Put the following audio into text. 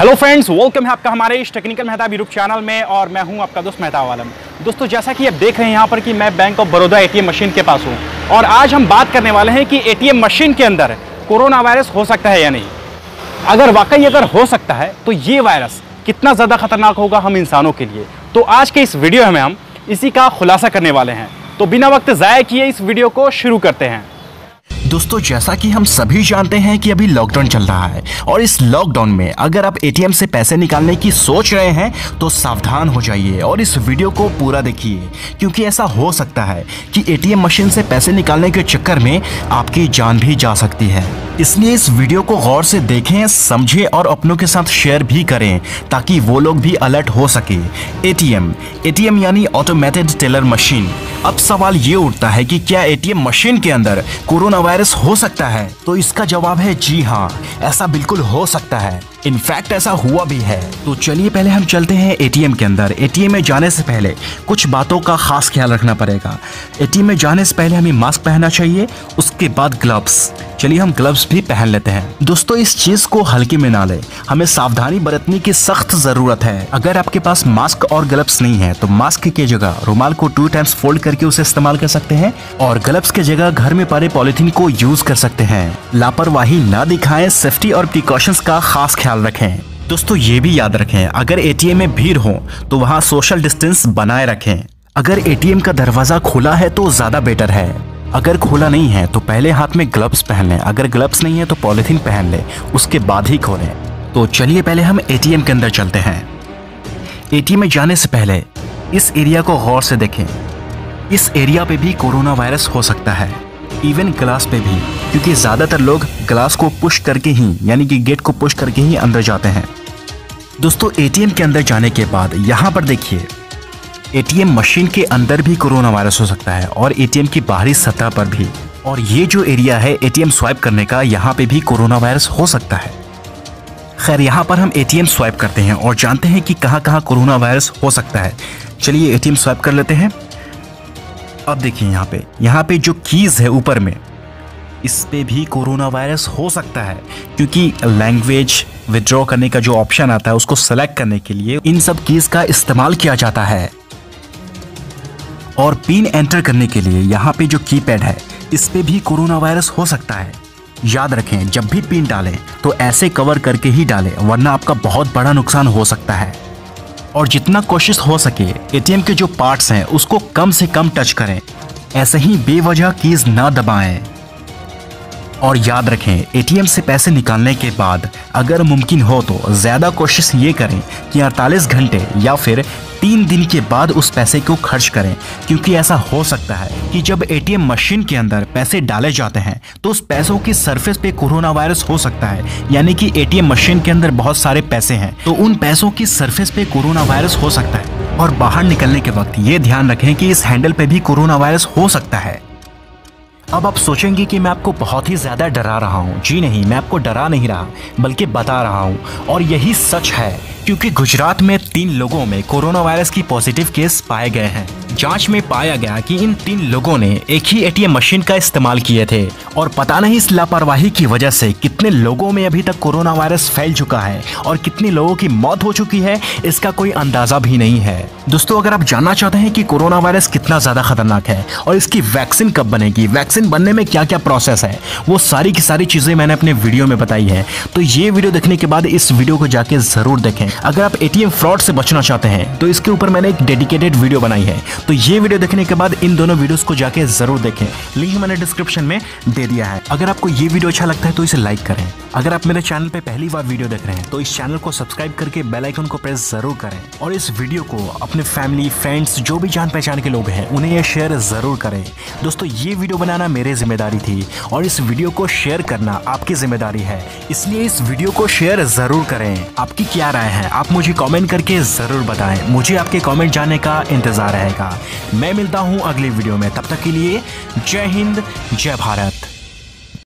Hello friends welcome है आपका हमारे इस टेक्निकल मेहता यूट्यूब चैनल में और मैं हूँ आपका दोस्त मेहता आलम दोस्तों, जैसा कि आप देख रहे हैं यहाँ पर कि मैं bank of Baroda ATM machine के पास हूँ। और आज हम बात करने वाले हैं कि एटीएम मशीन के अंदर कोरोना वायरस हो सकता है या नहीं। अगर वाकई अगर हो सकता है तो ये वायरस कितना ज़्यादा खतरनाक होगा हम इंसानों के लिए। तो आज के इस वीडियो में हम इसी का खुलासा करने वाले हैं। तो बिना वक्त ज़ाय किए इस वीडियो को शुरू करते हैं। दोस्तों, जैसा कि हम सभी जानते हैं कि अभी लॉकडाउन चल रहा है और इस लॉकडाउन में अगर आप एटीएम से पैसे निकालने की सोच रहे हैं तो सावधान हो जाइए और इस वीडियो को पूरा देखिए, क्योंकि ऐसा हो सकता है कि एटीएम मशीन से पैसे निकालने के चक्कर में आपकी जान भी जा सकती है। इसलिए इस वीडियो को गौर से देखें, समझें और अपनों के साथ शेयर भी करें, ताकि वो लोग भी अलर्ट हो सके। एटीएम एटीएम यानी ऑटोमेटेड टेलर मशीन अब सवाल ये उठता है कि क्या एटीएम मशीन के अंदर कोरोना वायरस हो सकता है? तो इसका जवाब है जी हाँ ऐसा बिल्कुल हो सकता है। इनफैक्ट ऐसा हुआ भी है। तो चलिए पहले हम चलते हैं एटीएम के अंदर। एटीएम में जाने से पहले कुछ बातों का खास ख्याल रखना पड़ेगा। एटीएम में जाने से पहले हमें मास्क पहनना चाहिए, उसके बाद ग्लव्स। चलिए हम ग्लव्स भी पहन लेते हैं। दोस्तों, इस चीज़ को हल्के में ना ले। हमें सावधानी बरतने की सख्त ज़रूरत है। अगर आपके पास मास्क और ग्लव्स नहीं है तो मास्क की जगह रुमाल को टू टाइम्स फोल्ड करके उसे इस्तेमाल कर सकते हैं और ग्लव्स की जगह घर में पड़े पॉलिथीन को यूज़ कर सकते हैं। लापरवाही न दिखाएँ सेफ्टी और प्रिकॉशंस का खास ख्याल रखें। दोस्तों, ये भी याद रखें, अगर एटीएम में भीड़ हो तो वहाँ सोशल डिस्टेंस बनाए रखें। अगर एटीएम का दरवाज़ा खुला है तो ज़्यादा बेटर है। अगर खोला नहीं है तो पहले हाथ में ग्लव्स पहन लें। अगर ग्लव्स नहीं है तो पॉलिथीन पहन लें। उसके बाद ही खोलें। तो चलिए पहले हम एटीएम के अंदर चलते हैं। एटीएम में जाने से पहले इस एरिया को गौर से देखें। इस एरिया पे भी कोरोना वायरस हो सकता है। इवन ग्लास पे भी। क्योंकि ज़्यादातर लोग ग्लास को पुश करके ही, यानी कि गेट को पुश करके ही अंदर जाते हैं। दोस्तों एटीएम के अंदर जाने के बाद यहाँ पर देखिए। एटीएम मशीन के अंदर भी कोरोना वायरस हो सकता है और एटीएम की बाहरी सतह पर भी। और ये जो एरिया है, एटीएम स्वाइप करने का, यहाँ पे भी कोरोना वायरस हो सकता है। खैर, यहाँ पर हम एटीएम स्वाइप करते हैं और जानते हैं कि कहाँ कहाँ कोरोना वायरस हो सकता है। चलिए एटीएम स्वाइप कर लेते हैं। अब देखिए यहाँ पे यहाँ पे जो कीज है ऊपर में, इस पे भी कोरोना वायरस हो सकता है। क्योंकि लैंग्वेज विड्रॉ करने का जो ऑप्शन आता है, उसको सेलेक्ट करने के लिए इन सब कीज का इस्तेमाल किया जाता है। और पिन एंटर करने के लिए यहाँ पे जो कीपैड है, इस पे भी कोरोना वायरस हो सकता है। याद रखें, जब भी पिन डालें तो ऐसे कवर करके ही डालें, वरना आपका बहुत बड़ा नुकसान हो सकता है। और जितना कोशिश हो सके एटीएम के जो पार्ट्स हैं, उसको कम से कम टच करें। ऐसे ही बेवजह कीज ना दबाएँ। और याद रखें एटीएम से पैसे निकालने के बाद अगर मुमकिन हो तो ज़्यादा कोशिश ये करें कि 48 घंटे या फिर तीन दिन के बाद उस पैसे को खर्च करें, क्योंकि ऐसा हो सकता है कि जब एटीएम मशीन के अंदर पैसे डाले जाते हैं तो उस पैसों की सरफेस पे कोरोना वायरस हो सकता है। यानी कि एटीएम मशीन के अंदर बहुत सारे पैसे हैं तो उन पैसों की सरफेस पे कोरोना वायरस हो सकता है। और बाहर निकलने के वक्त ये ध्यान रखें कि इस हैंडल पे भी कोरोना वायरस हो सकता है। अब आप सोचेंगे कि मैं आपको बहुत ही ज़्यादा डरा रहा हूँ। जी नहीं, मैं आपको डरा नहीं रहा, बल्कि बता रहा हूँ। और यही सच है क्योंकि गुजरात में तीन लोगों में कोरोना वायरस की पॉजिटिव केस पाए गए हैं। जाँच में पाया गया कि इन तीन लोगों ने एक ही एटीएम मशीन का इस्तेमाल किए थे और पता नहीं इस लापरवाही की वजह से कितने लोगों में अभी तक कोरोना वायरस फैल चुका है और कितने लोगों की मौत हो चुकी है, इसका कोई अंदाज़ा भी नहीं है। दोस्तों, अगर आप जानना चाहते हैं कि कोरोना वायरस कितना ज़्यादा खतरनाक है और इसकी वैक्सीन कब बनेगी, वैक्सीन बनने में क्या क्या प्रोसेस है, वो सारी की सारी चीज़ें मैंने अपने वीडियो में बताई है। तो ये वीडियो देखने के बाद इस वीडियो को जाके ज़रूर देखें। अगर आप एटीएम फ्रॉड से बचना चाहते हैं तो इसके ऊपर मैंने एक डेडिकेटेड वीडियो बनाई है। तो ये वीडियो देखने के बाद इन दोनों वीडियोस को जाके ज़रूर देखें। लिंक मैंने डिस्क्रिप्शन में दे दिया है। अगर आपको ये वीडियो अच्छा लगता है तो इसे लाइक करें। अगर आप मेरे चैनल पे पहली बार वीडियो देख रहे हैं तो इस चैनल को सब्सक्राइब करके बेल आइकन को प्रेस ज़रूर करें। और इस वीडियो को अपने फैमिली फ्रेंड्स जो भी जान पहचान के लोग हैं, उन्हें ये शेयर ज़रूर करें। दोस्तों, ये वीडियो बनाना मेरी ज़िम्मेदारी थी, और इस वीडियो को शेयर करना आपकी ज़िम्मेदारी है। इसलिए इस वीडियो को शेयर ज़रूर करें। आपकी क्या राय है, आप मुझे कमेंट करके ज़रूर बताएँ। मुझे आपके कमेंट जाने का इंतज़ार रहेगा। मैं मिलता हूँ अगले वीडियो में। तब तक के लिए जय हिंद, जय भारत।